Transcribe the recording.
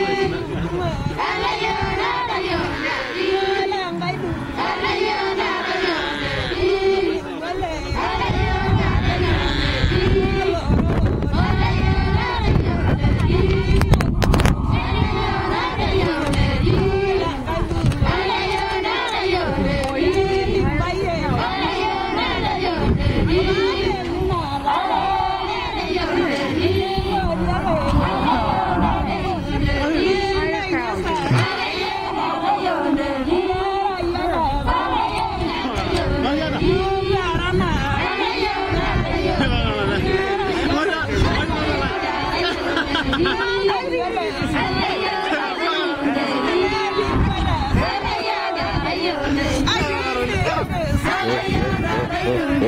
Hallelujah, hallelujah. Yeah, yeah.